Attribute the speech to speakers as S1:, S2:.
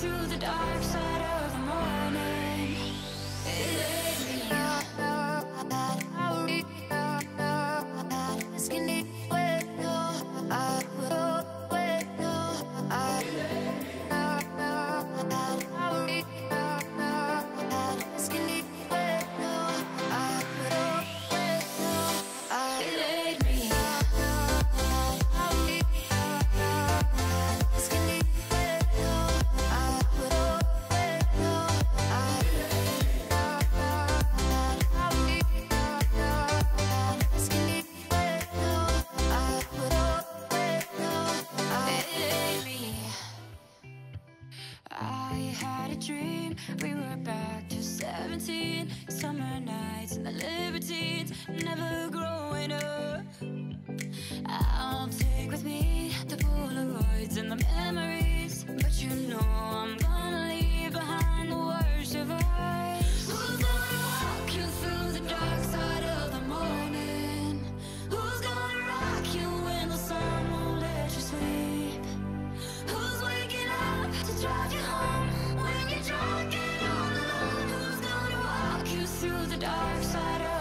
S1: through the dark side of had a dream. We were back to 17 Summer nights and the libertines Never growing up. I'll take with me the Polaroid the dark side of